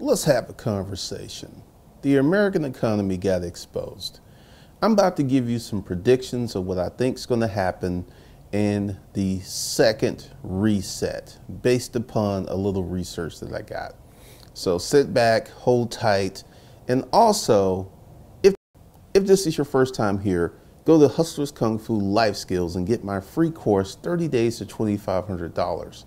let's have a conversation. The American economy got exposed. I'm about to give you some predictions of what I think is going to happen in the second reset based upon a little research that I got. So sit back, hold tight, and also if if this is your first time here, go to Hustlers Kung Fu Life Skills and get my free course 30 days to $2500.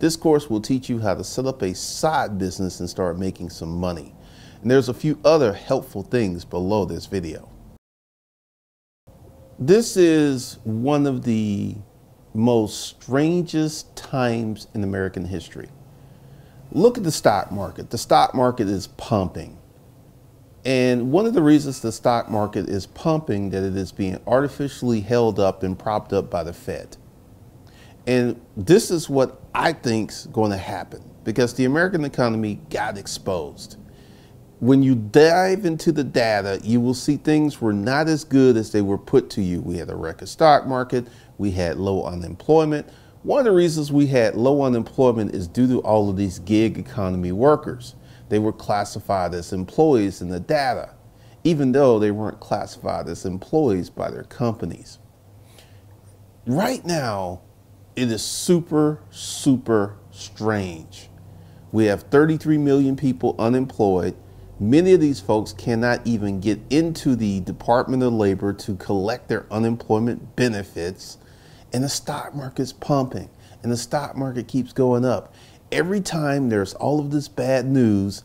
This course will teach you how to set up a side business and start making some money. And there's a few other helpful things below this video. This is one of the most strangest times in American history. Look at the stock market. The stock market is pumping. And one of the reasons the stock market is pumping that it is being artificially held up and propped up by the Fed. And this is what I think's going to happen because the American economy got exposed. When you dive into the data, you will see things were not as good as they were put to you. We had a record stock market, we had low unemployment. One of the reasons we had low unemployment is due to all of these gig economy workers. They were classified as employees in the data, even though they weren't classified as employees by their companies. Right now, it is super, super strange. We have 33 million people unemployed. Many of these folks cannot even get into the Department of Labor to collect their unemployment benefits. And the stock market's pumping, and the stock market keeps going up. Every time there's all of this bad news,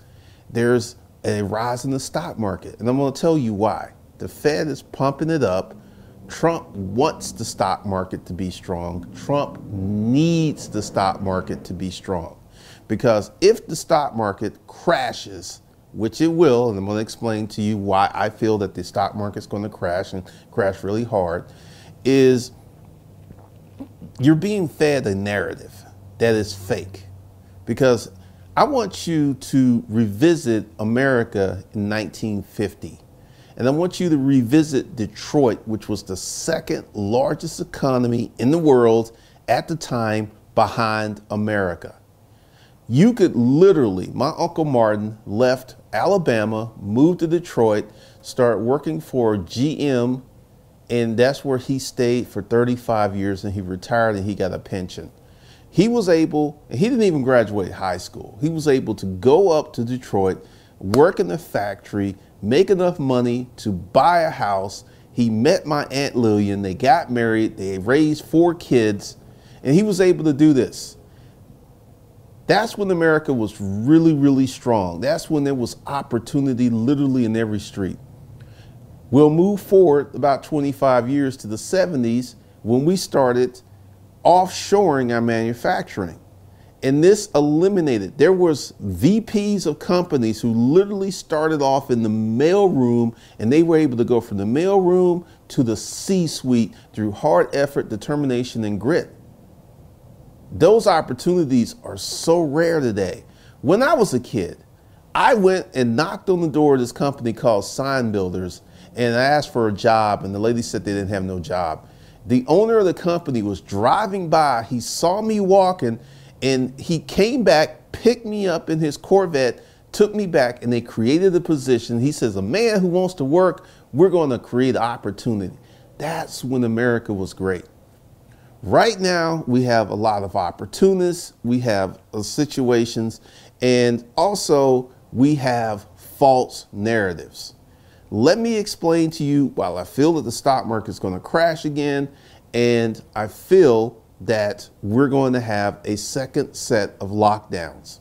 there's a rise in the stock market. And I'm going to tell you why. The Fed is pumping it up Trump wants the stock market to be strong. Trump needs the stock market to be strong. Because if the stock market crashes, which it will, and I'm going to explain to you why I feel that the stock market's going to crash and crash really hard, is you're being fed a narrative that is fake. Because I want you to revisit America in 1950 and I want you to revisit Detroit, which was the second largest economy in the world at the time behind America. You could literally, my Uncle Martin left Alabama, moved to Detroit, started working for GM, and that's where he stayed for 35 years and he retired and he got a pension. He was able, he didn't even graduate high school. He was able to go up to Detroit, work in the factory, make enough money to buy a house. He met my Aunt Lillian. They got married. They raised four kids. And he was able to do this. That's when America was really, really strong. That's when there was opportunity literally in every street. We'll move forward about 25 years to the 70s when we started offshoring our manufacturing. And this eliminated, there was VPs of companies who literally started off in the mailroom and they were able to go from the mailroom to the C-suite through hard effort, determination, and grit. Those opportunities are so rare today. When I was a kid, I went and knocked on the door of this company called Sign Builders and I asked for a job and the lady said they didn't have no job. The owner of the company was driving by, he saw me walking and he came back, picked me up in his Corvette, took me back, and they created a position. He says, A man who wants to work, we're going to create opportunity. That's when America was great. Right now, we have a lot of opportunists, we have uh, situations, and also we have false narratives. Let me explain to you while I feel that the stock market is going to crash again, and I feel that we're going to have a second set of lockdowns.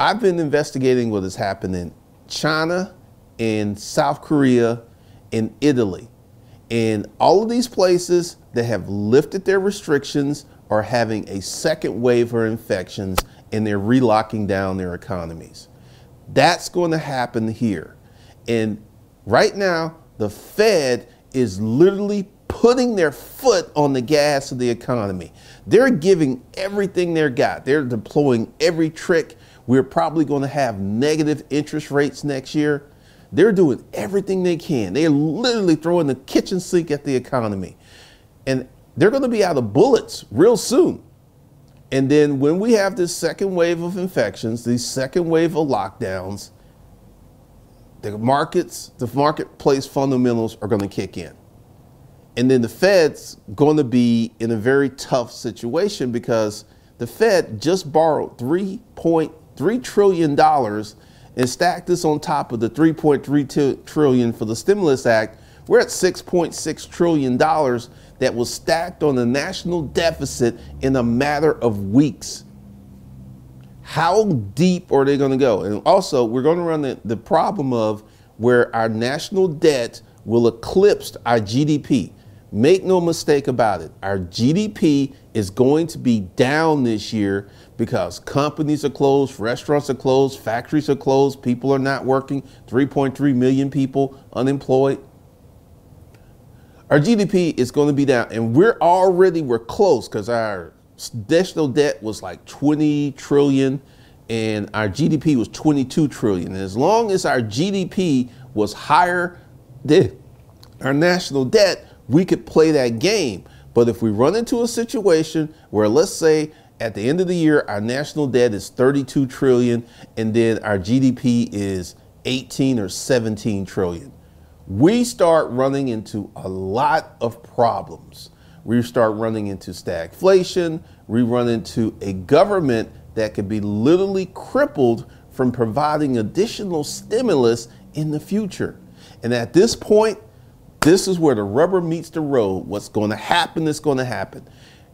I've been investigating what has happened in China, in South Korea, in Italy. And all of these places that have lifted their restrictions are having a second wave of infections and they're relocking down their economies. That's going to happen here. And right now, the Fed is literally putting their foot on the gas of the economy. They're giving everything they got. They're deploying every trick. We're probably going to have negative interest rates next year. They're doing everything they can. They're literally throwing the kitchen sink at the economy. And they're going to be out of bullets real soon. And then when we have this second wave of infections, these second wave of lockdowns, the markets, the marketplace fundamentals are going to kick in. And then the Fed's going to be in a very tough situation because the Fed just borrowed $3.3 trillion and stacked this on top of the 3.3 trillion for the stimulus act. We're at 6.6 trillion dollars that was stacked on the national deficit in a matter of weeks. How deep are they going to go? And also, we're going to run the, the problem of where our national debt will eclipse our GDP. Make no mistake about it, our GDP is going to be down this year because companies are closed, restaurants are closed, factories are closed, people are not working, 3.3 million people unemployed our GDP is going to be down, and we're already we're close because our national debt was like 20 trillion, and our GDP was 22 trillion. And as long as our GDP was higher than our national debt, we could play that game. But if we run into a situation where, let's say, at the end of the year, our national debt is 32 trillion, and then our GDP is 18 or 17 trillion we start running into a lot of problems. We start running into stagflation. We run into a government that could be literally crippled from providing additional stimulus in the future. And at this point, this is where the rubber meets the road. What's going to happen is going to happen.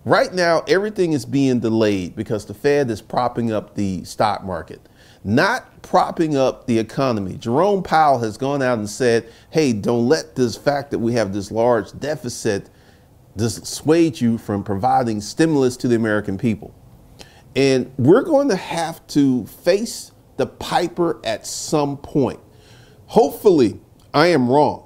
Right now, everything is being delayed because the Fed is propping up the stock market not propping up the economy. Jerome Powell has gone out and said, hey, don't let this fact that we have this large deficit dissuade you from providing stimulus to the American people. And we're going to have to face the piper at some point. Hopefully, I am wrong.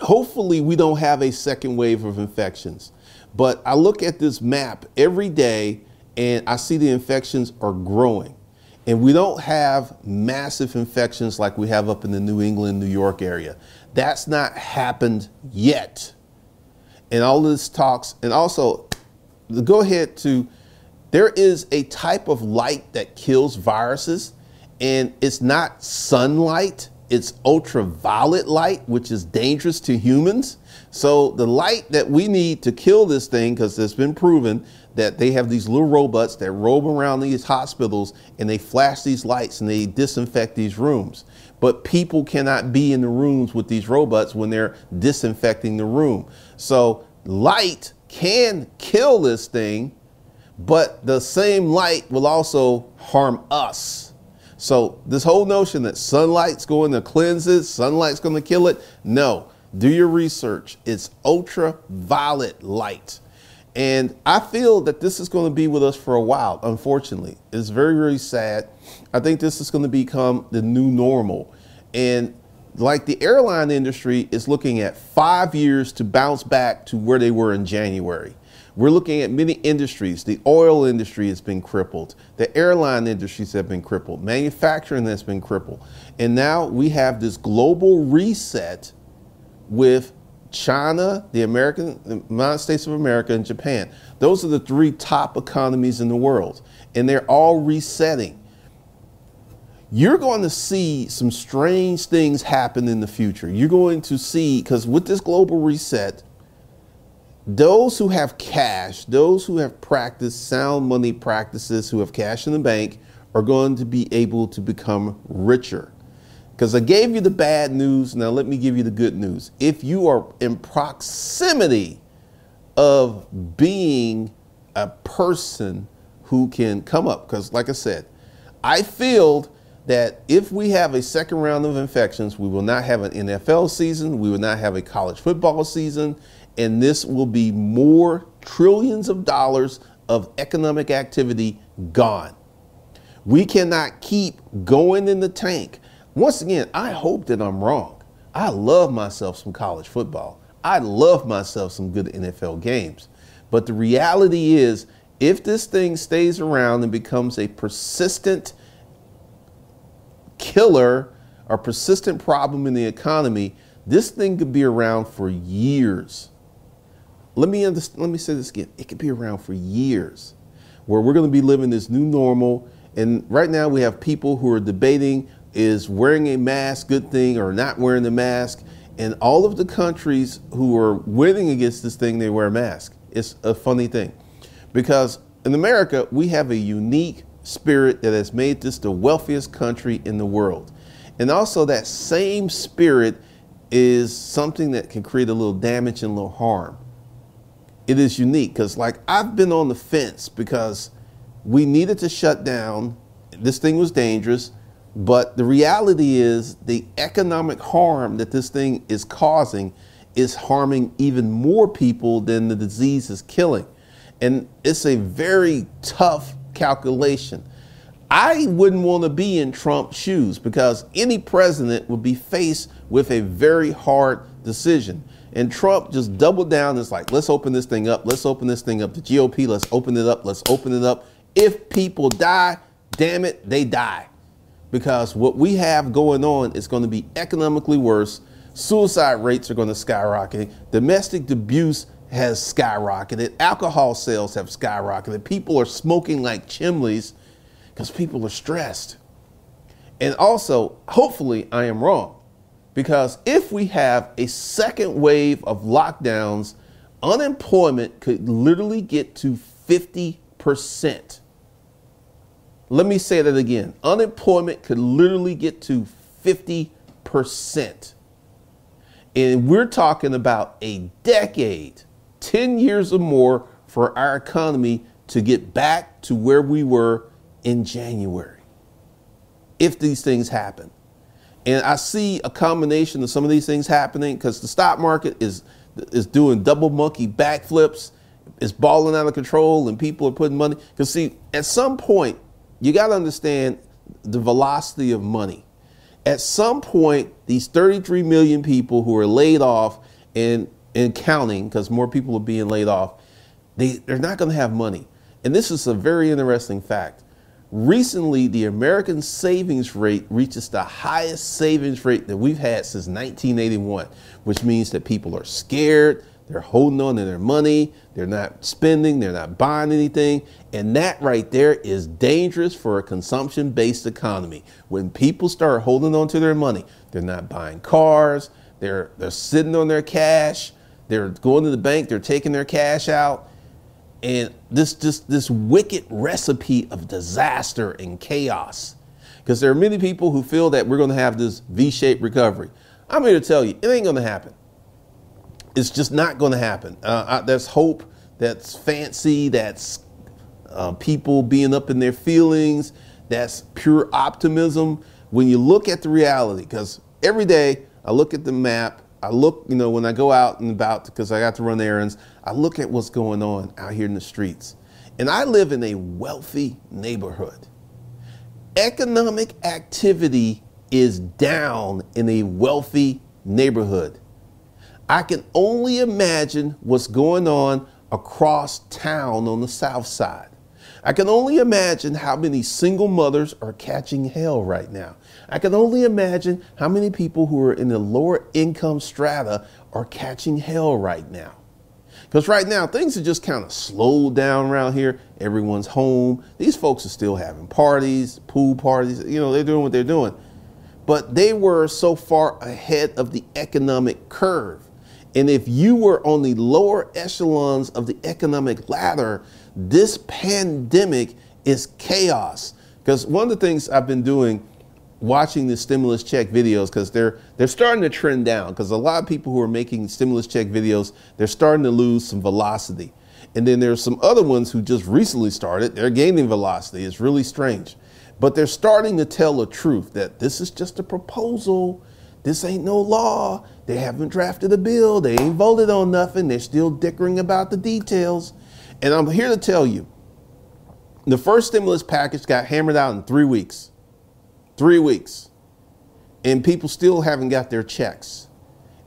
Hopefully, we don't have a second wave of infections. But I look at this map every day and I see the infections are growing. And we don't have massive infections like we have up in the New England, New York area. That's not happened yet. And all this talks, and also go ahead to, there is a type of light that kills viruses, and it's not sunlight, it's ultraviolet light, which is dangerous to humans. So the light that we need to kill this thing, because it's been proven that they have these little robots that roam around these hospitals and they flash these lights and they disinfect these rooms. But people cannot be in the rooms with these robots when they're disinfecting the room. So light can kill this thing, but the same light will also harm us. So this whole notion that sunlight's going to cleanse it, sunlight's going to kill it, no. Do your research. It's ultraviolet light. And I feel that this is going to be with us for a while, unfortunately. It's very, very sad. I think this is going to become the new normal. And like the airline industry is looking at five years to bounce back to where they were in January. We're looking at many industries. The oil industry has been crippled. The airline industries have been crippled. Manufacturing has been crippled. And now we have this global reset with China, the American, the United States of America, and Japan. Those are the three top economies in the world, and they're all resetting. You're going to see some strange things happen in the future. You're going to see, because with this global reset, those who have cash, those who have practiced sound money practices, who have cash in the bank, are going to be able to become richer. Because I gave you the bad news, now let me give you the good news. If you are in proximity of being a person who can come up, because like I said, I feel that if we have a second round of infections, we will not have an NFL season, we will not have a college football season, and this will be more trillions of dollars of economic activity gone. We cannot keep going in the tank once again, I hope that I'm wrong. I love myself some college football. I love myself some good NFL games. But the reality is, if this thing stays around and becomes a persistent killer or persistent problem in the economy, this thing could be around for years. Let me let me say this again. It could be around for years. where we're going to be living this new normal. And right now we have people who are debating is wearing a mask good thing or not wearing the mask. And all of the countries who are winning against this thing, they wear a mask. It's a funny thing because in America, we have a unique spirit that has made this the wealthiest country in the world. And also, that same spirit is something that can create a little damage and a little harm. It is unique because, like, I've been on the fence because we needed to shut down. This thing was dangerous. But the reality is, the economic harm that this thing is causing is harming even more people than the disease is killing. And it's a very tough calculation. I wouldn't want to be in Trump's shoes because any president would be faced with a very hard decision. And Trump just doubled down. It's like, let's open this thing up. Let's open this thing up. The GOP, let's open it up. Let's open it up. If people die, damn it, they die. Because what we have going on is going to be economically worse. Suicide rates are going to skyrocket. Domestic abuse has skyrocketed. Alcohol sales have skyrocketed. People are smoking like chimneys because people are stressed. And also, hopefully, I am wrong. Because if we have a second wave of lockdowns, unemployment could literally get to 50%. Let me say that again. Unemployment could literally get to 50%. And we're talking about a decade 10 years or more for our economy to get back to where we were in January if these things happen. And I see a combination of some of these things happening because the stock market is is doing double monkey backflips, it's balling out of control, and people are putting money. Because see, at some point, you got to understand the velocity of money. At some point, these 33 million people who are laid off and and counting because more people are being laid off, they, they're not going to have money. And this is a very interesting fact. Recently, the American savings rate reaches the highest savings rate that we've had since 1981, which means that people are scared, they're holding on to their money, they're not spending, they're not buying anything. And that right there is dangerous for a consumption based economy. When people start holding on to their money, they're not buying cars, they're, they're sitting on their cash, they're going to the bank, they're taking their cash out. And this just this wicked recipe of disaster and chaos. Because there are many people who feel that we're going to have this V-shaped recovery. I'm here to tell you, it ain't going to happen. It's just not going to happen. Uh, I, there's hope. That's fancy. That's uh, people being up in their feelings. That's pure optimism. When you look at the reality, because every day I look at the map I look, you know, when I go out and about because I got to run errands, I look at what's going on out here in the streets. And I live in a wealthy neighborhood. Economic activity is down in a wealthy neighborhood. I can only imagine what's going on across town on the south side. I can only imagine how many single mothers are catching hell right now. I can only imagine how many people who are in the lower income strata are catching hell right now. Because right now, things are just kind of slowed down around here. Everyone's home. These folks are still having parties, pool parties. You know, they're doing what they're doing. But they were so far ahead of the economic curve. And if you were on the lower echelons of the economic ladder, this pandemic is chaos. Because one of the things I've been doing watching the stimulus check videos because they're they're starting to trend down. Because a lot of people who are making stimulus check videos they're starting to lose some velocity. And then there's some other ones who just recently started they're gaining velocity. It's really strange. But they're starting to tell the truth that this is just a proposal. This ain't no law. They haven't drafted a bill. They ain't voted on nothing. They're still dickering about the details. And i'm here to tell you the first stimulus package got hammered out in three weeks three weeks, and people still haven't got their checks.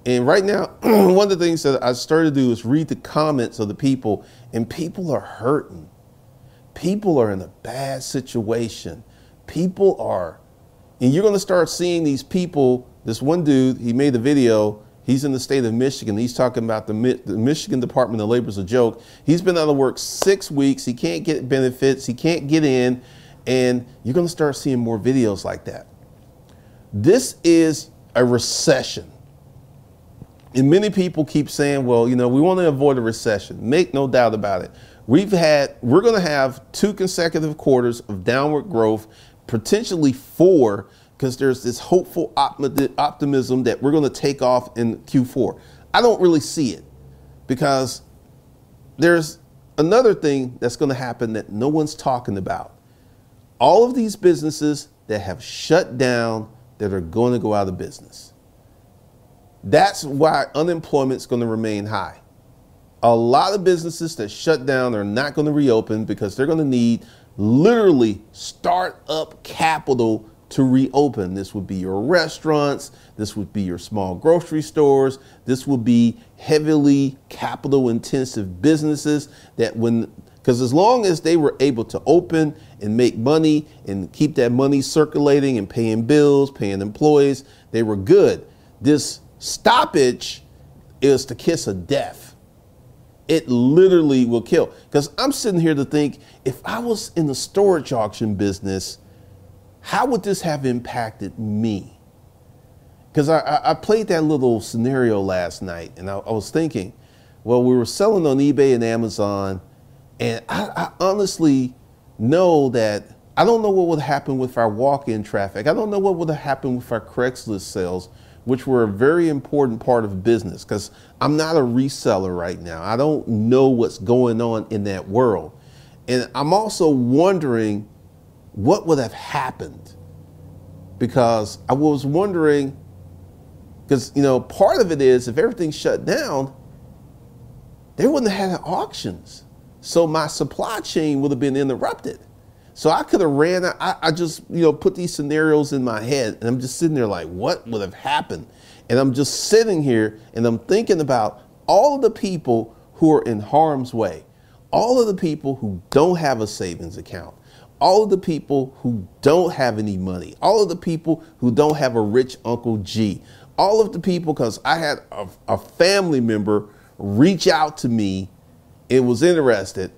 And right now, one of the things that I started to do is read the comments of the people, and people are hurting. People are in a bad situation. People are, and you're going to start seeing these people. This one dude, he made a video, He's in the state of Michigan. He's talking about the, the Michigan Department of Labor is a joke. He's been out of work six weeks. He can't get benefits. He can't get in. And you're going to start seeing more videos like that. This is a recession. And many people keep saying, well, you know, we want to avoid a recession. Make no doubt about it. We've had, we're going to have two consecutive quarters of downward growth, potentially four, because there's this hopeful optimism that we're going to take off in Q4. I don't really see it because there's another thing that's going to happen that no one's talking about. All of these businesses that have shut down that are going to go out of business. That's why unemployment is going to remain high. A lot of businesses that shut down are not going to reopen because they're going to need literally start-up capital to reopen. This would be your restaurants, this would be your small grocery stores, this would be heavily capital intensive businesses that when because as long as they were able to open and make money and keep that money circulating and paying bills, paying employees, they were good. This stoppage is the kiss of death. It literally will kill. Because I'm sitting here to think if I was in the storage auction business, how would this have impacted me? Because I, I, played that little scenario last night and I, I was thinking, well, we were selling on eBay and Amazon and I, I honestly know that I don't know what would happen with our walk-in traffic. I don't know what would have happened with our Craigslist sales, which were a very important part of business because I'm not a reseller right now. I don't know what's going on in that world. And I'm also wondering what would have happened because I was wondering because you know part of it is if everything shut down, they wouldn't have had auctions. So my supply chain would have been interrupted. So I could have ran, I, I just, you know, put these scenarios in my head and I'm just sitting there like, what would have happened? And I'm just sitting here and I'm thinking about all of the people who are in harm's way, all of the people who don't have a savings account, all of the people who don't have any money, all of the people who don't have a rich Uncle G, all of the people, because I had a, a family member reach out to me it was interested,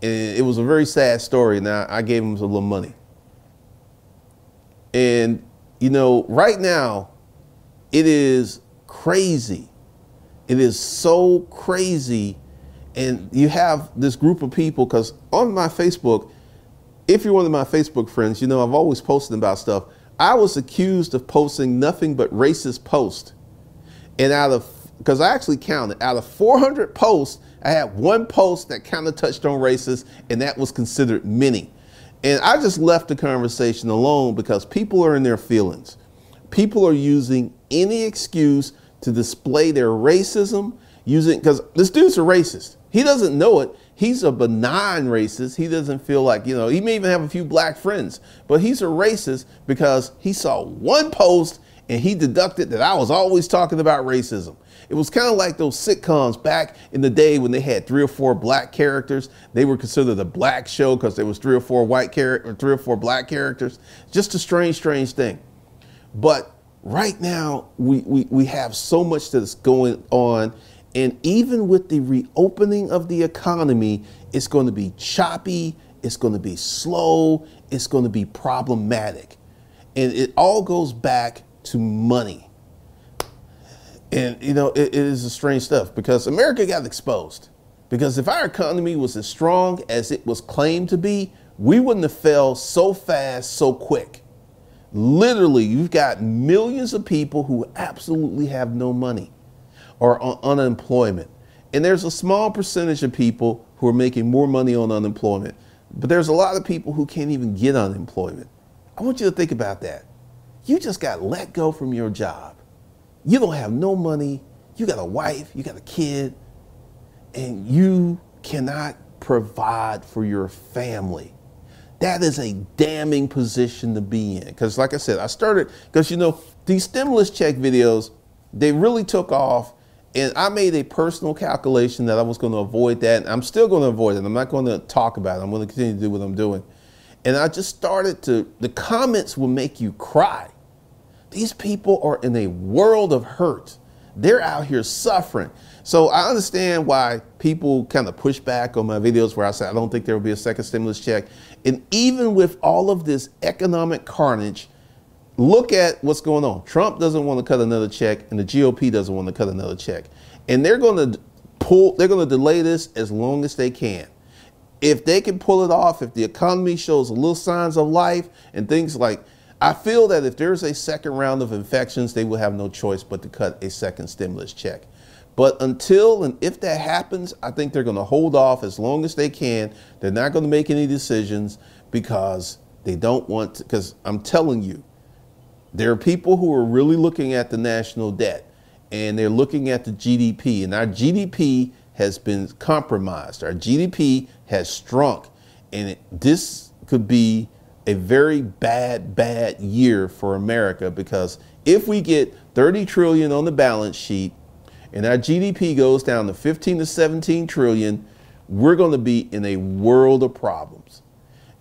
and it was a very sad story. Now I gave him a little money, and you know, right now, it is crazy. It is so crazy, and you have this group of people because on my Facebook, if you're one of my Facebook friends, you know I've always posted about stuff. I was accused of posting nothing but racist posts, and out of because I actually counted out of 400 posts, I had one post that kind of touched on races, and that was considered many. And I just left the conversation alone because people are in their feelings. People are using any excuse to display their racism, using because this dude's a racist. He doesn't know it. He's a benign racist. He doesn't feel like, you know, he may even have a few black friends, but he's a racist because he saw one post and he deducted that I was always talking about racism. It was kind of like those sitcoms back in the day when they had three or four black characters. They were considered a black show because there was three or four white characters, three or four black characters. Just a strange, strange thing. But right now, we, we, we have so much that's going on. And even with the reopening of the economy, it's going to be choppy, it's going to be slow, it's going to be problematic. And it all goes back to money. And you know, it, it is a strange stuff because America got exposed. Because if our economy was as strong as it was claimed to be, we wouldn't have fell so fast, so quick. Literally, you've got millions of people who absolutely have no money or on unemployment. And there's a small percentage of people who are making more money on unemployment. But there's a lot of people who can't even get unemployment. I want you to think about that. You just got let go from your job. You don't have no money. You got a wife, you got a kid, and you cannot provide for your family. That is a damning position to be in. Because, like I said, I started, because you know, these stimulus check videos, they really took off. And I made a personal calculation that I was going to avoid that. I'm still going to avoid it. I'm not going to talk about it. I'm going to continue to do what I'm doing. And I just started to, the comments will make you cry. These people are in a world of hurt. they're out here suffering. So I understand why people kind of push back on my videos where I say I don't think there will be a second stimulus check. And even with all of this economic carnage, look at what's going on. Trump doesn't want to cut another check, and the GOP doesn't want to cut another check. And they're going to pull, they're going to delay this as long as they can. If they can pull it off, if the economy shows a little signs of life and things like, I feel that if there's a second round of infections, they will have no choice but to cut a second stimulus check. But until and if that happens, I think they're going to hold off as long as they can. They're not going to make any decisions because they don't want to. Because I'm telling you, there are people who are really looking at the national debt and they're looking at the GDP, and our GDP has been compromised. Our GDP has shrunk, and it, this could be a very bad, bad year for America because if we get 30 trillion on the balance sheet and our GDP goes down to 15 to 17 trillion, we're going to be in a world of problems.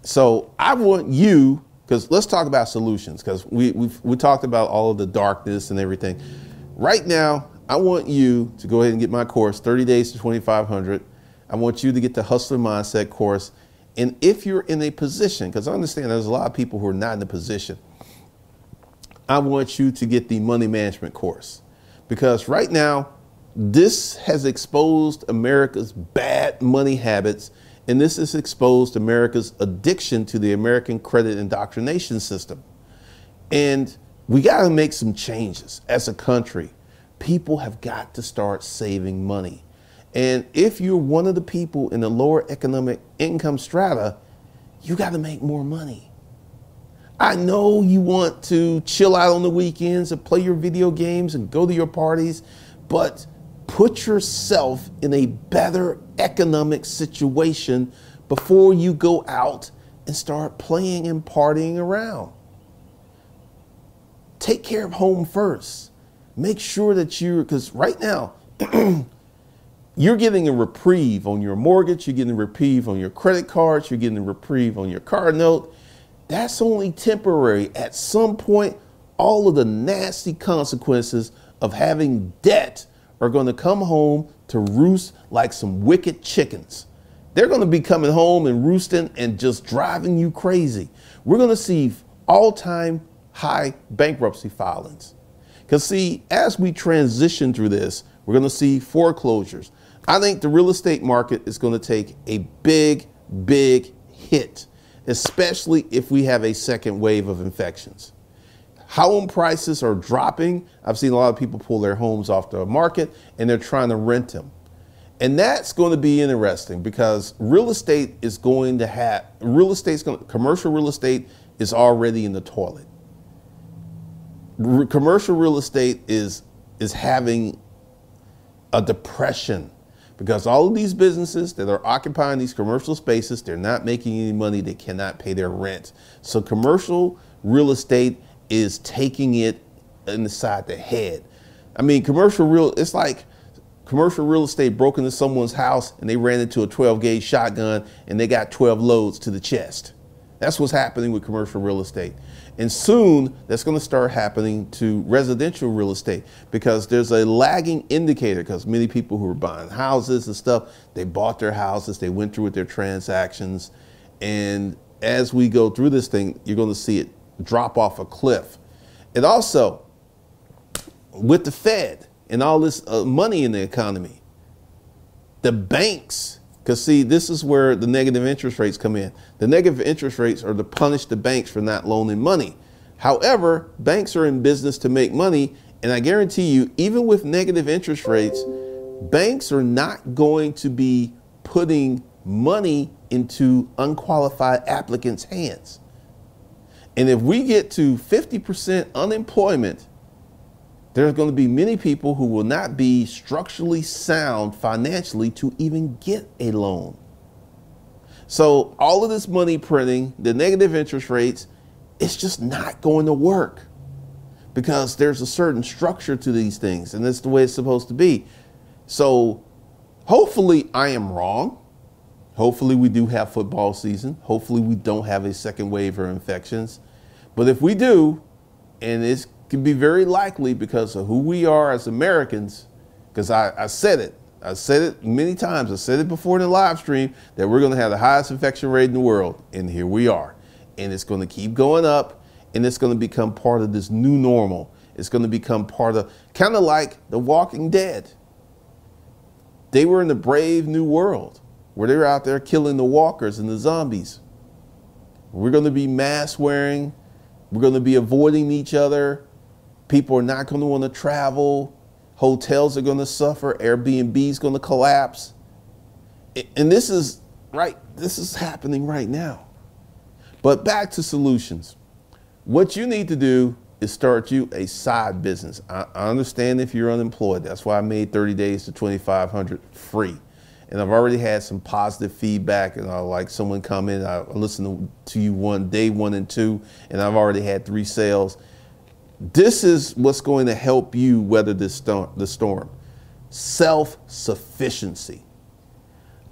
So I want you, because let's talk about solutions, because we we've, we talked about all of the darkness and everything. Right now, I want you to go ahead and get my course, 30 Days to 2500. I want you to get the Hustler Mindset course. And if you're in a position, because I understand there's a lot of people who are not in a position, I want you to get the Money Management course. Because right now, this has exposed America's bad money habits, and this has exposed America's addiction to the American credit indoctrination system. And we got to make some changes as a country. People have got to start saving money. And if you're one of the people in the lower economic income strata, you got to make more money. I know you want to chill out on the weekends and play your video games and go to your parties, but put yourself in a better economic situation before you go out and start playing and partying around. Take care of home first. Make sure that you're, because right now, you're getting a reprieve on your mortgage, you're getting a reprieve on your credit cards, you're getting a reprieve on your car note. That's only temporary. At some point, all of the nasty consequences of having debt are going to come home to roost like some wicked chickens. They're going to be coming home and roosting and just driving you crazy. We're going to see all time high bankruptcy filings. Because, see, as we transition through this, we're going to see foreclosures. I think the real estate market is going to take a big, big hit, especially if we have a second wave of infections. Home prices are dropping. I've seen a lot of people pull their homes off the market and they're trying to rent them. And that's going to be interesting because real estate is going to have real estate's going to, commercial real estate is already in the toilet. Re- commercial real estate is is having a depression because all of these businesses that are occupying these commercial spaces, they're not making any money, they cannot pay their rent. So commercial real estate is taking it inside the head. I mean, commercial real, it's like commercial real estate broke into someone's house and they ran into a 12 gauge shotgun and they got 12 loads to the chest. That's what's happening with commercial real estate. And soon that's going to start happening to residential real estate because there's a lagging indicator because many people who are buying houses and stuff, they bought their houses, they went through with their transactions. And as we go through this thing, you're going to see it drop off a cliff. And also, with the Fed and all this uh, money in the economy, the banks, because see, this is where the negative interest rates come in. The negative interest rates are to punish the banks for not loaning money. However, banks are in business to make money, and I guarantee you, even with negative interest rates, banks are not going to be putting money into unqualified applicants' hands. And if we get to 50% unemployment, there's going to be many people who will not be structurally sound financially to even get a loan. So, all of this money printing, the negative interest rates, it's just not going to work because there's a certain structure to these things, and that's the way it's supposed to be. So, hopefully, I am wrong. Hopefully, we do have football season. Hopefully, we don't have a second wave of infections. But if we do, and it's can be very likely because of who we are as Americans, because I, I said it. I said it many times. I said it before in the live stream that we're going to have the highest infection rate in the world. And here we are. And it's going to keep going up and it's going to become part of this new normal. It's going to become part of kind of like The Walking Dead. They were in the brave new world where they were out there killing the walkers and the zombies. We're going to be mask wearing. We're going to be avoiding each other. People are not going to want to travel. Hotels are going to suffer. Airbnb is going to collapse. And this is right, this is happening right now. But back to solutions. What you need to do is start you a side business. I, understand if you're unemployed. That's why I made 30 days to 2500 free. And I've already had some positive feedback and I like someone come in, I listened to you one day one and two, and I've already had three sales. This is what's going to help you weather this storm, the storm. Self-sufficiency.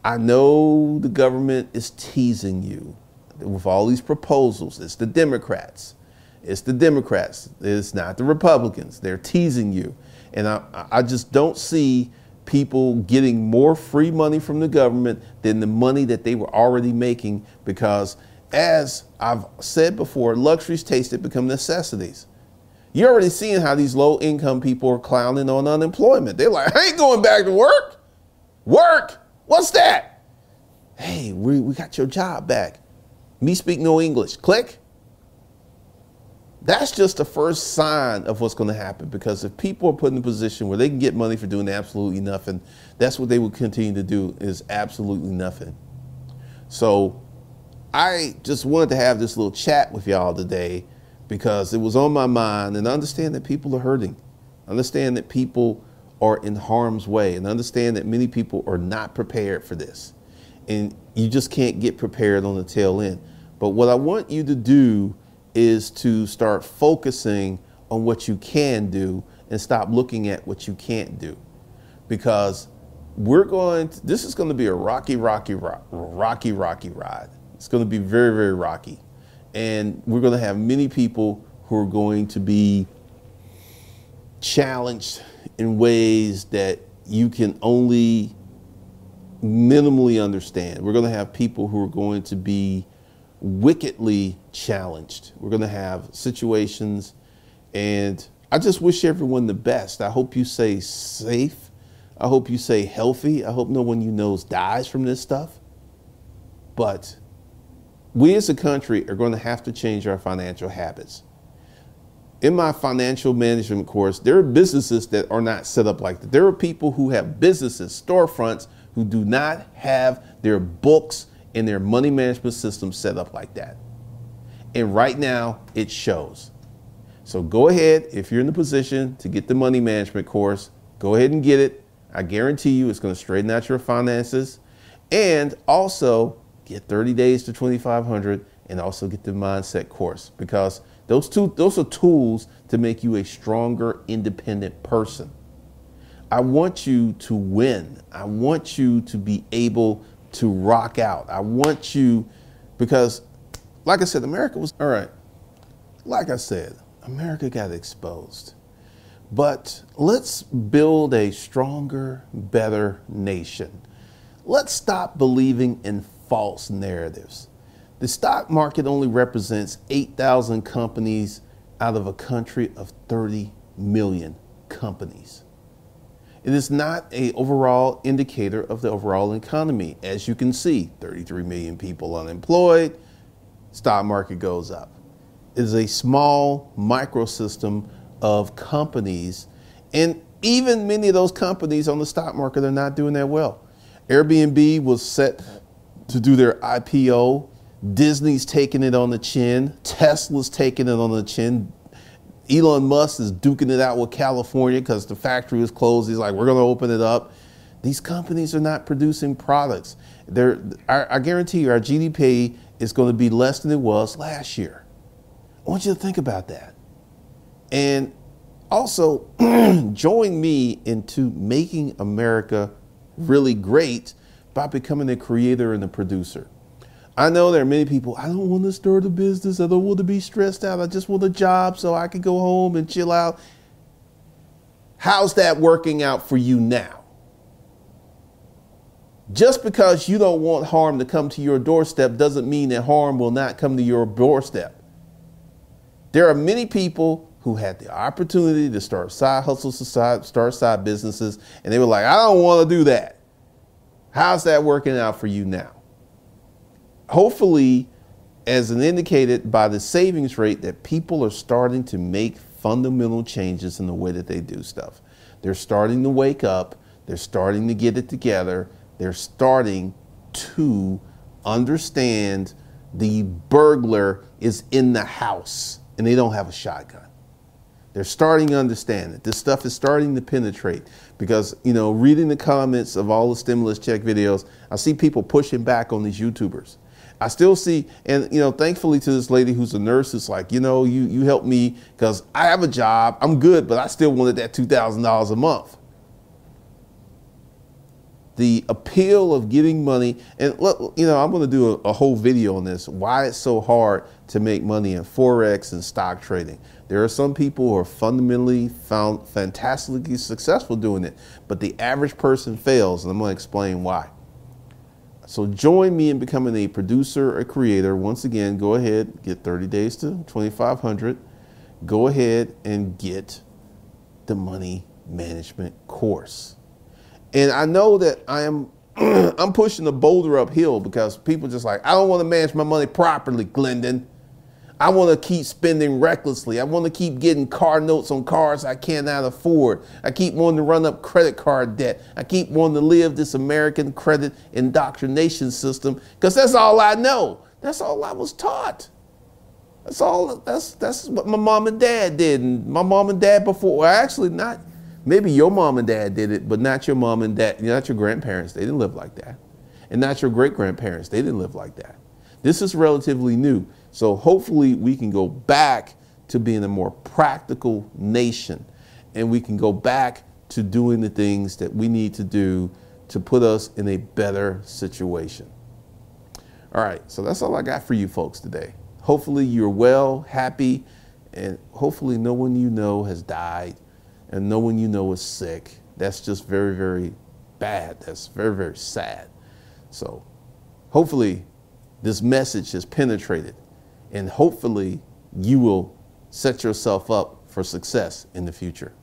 I know the government is teasing you with all these proposals. It's the Democrats. It's the Democrats. It's not the Republicans. They're teasing you. And I, I just don't see people getting more free money from the government than the money that they were already making because as I've said before, luxuries tasted become necessities. You're already seeing how these low income people are clowning on unemployment. They're like, I ain't going back to work. Work? What's that? Hey, we, we got your job back. Me speak no English. Click. That's just the first sign of what's going to happen because if people are put in a position where they can get money for doing absolutely nothing, that's what they will continue to do is absolutely nothing. So I just wanted to have this little chat with y'all today because it was on my mind and I understand that people are hurting. I Understand that people are in harm's way and I understand that many people are not prepared for this. And you just can't get prepared on the tail end. But what I want you to do is to start focusing on what you can do and stop looking at what you can't do. Because we're going to, this is going to be a rocky, rocky, rocky, rocky ride. It's going to be very, very rocky. And we're going to have many people who are going to be challenged in ways that you can only minimally understand. We're going to have people who are going to be wickedly challenged. We're going to have situations, and I just wish everyone the best. I hope you stay safe. I hope you stay healthy. I hope no one you knows dies from this stuff. But we as a country are going to have to change our financial habits. In my financial management course, there are businesses that are not set up like that. There are people who have businesses, storefronts, who do not have their books and their money management system set up like that. And right now, it shows. So go ahead, if you're in the position to get the money management course, go ahead and get it. I guarantee you it's going to straighten out your finances. And also, get 30 days to 2500 and also get the mindset course. Because those two those are tools to make you a stronger independent person. I want you to win. I want you to be able to rock out. I want you because like i said america was all right. Like i said america got exposed. But let's build a stronger better nation. Let's stop believing in false narratives. The stock market only represents 8,000 companies out of a country of 30 million companies. It is not a overall indicator of the overall economy. As you can see, 33 million people unemployed, stock market goes up. It is a small microsystem of companies, and even many of those companies on the stock market are not doing that well. Airbnb was set to do their IPO. Disney's taking it on the chin. Tesla's taking it on the chin. Elon Musk is duking it out with California because the factory is closed. He's like, we're going to open it up. These companies are not producing products. They're, I, I guarantee you, our GDP is going to be less than it was last year. I want you to think about that. And also, join me into making America really great by becoming a creator and a producer. I know there are many people, I don't want to start a business. I don't want to be stressed out. I just want a job so I can go home and chill out. How's that working out for you now? Just because you don't want harm to come to your doorstep doesn't mean that harm will not come to your doorstep. There are many people who had the opportunity to start side hustles, start side businesses, and they were like, I don't want to do that. How's that working out for you now? Hopefully, as an indicated by the savings rate, that people are starting to make fundamental changes in the way that they do stuff. They're starting to wake up, they're starting to get it together, they're starting to understand the burglar is in the house and they don't have a shotgun. They're starting to understand it. This stuff is starting to penetrate because, you know, reading the comments of all the stimulus check videos, I see people pushing back on these YouTubers. I still see, and you know, thankfully to this lady who's a nurse, who's like, you know, you you help me because I have a job, I'm good, but I still wanted that two thousand dollars a month the appeal of getting money and look, you know i'm going to do a, a, whole video on this why it's so hard to make money in forex and stock trading there are some people who are fundamentally found fantastically successful doing it but the average person fails and i'm going to explain why. So join me in becoming a producer a creator. Once again go ahead get 30 days to 2500 go ahead and get the money management course. And I know that I am I'm pushing the boulder uphill because people just like, I don't want to manage my money properly, Glendon. I want to keep spending recklessly. I want to keep getting car notes on cars I cannot afford. I keep wanting to run up credit card debt. I keep wanting to live this American credit indoctrination system because that's all I know. That's all I was taught. That's all. That's that's what my mom and dad did, and my mom and dad before. Well, actually, not Maybe your mom and dad did it, but not your mom and dad, not your grandparents. They didn't live like that. And not your great grandparents. They didn't live like that. This is relatively new. So hopefully we can go back to being a more practical nation and we can go back to doing the things that we need to do to put us in a better situation. All right, so that's all I got for you folks today. Hopefully you're well, happy, and hopefully no one you know has died and no one you know is sick. That's just very, very bad. That's very, very sad. So hopefully this message has penetrated and hopefully you will set yourself up for success in the future.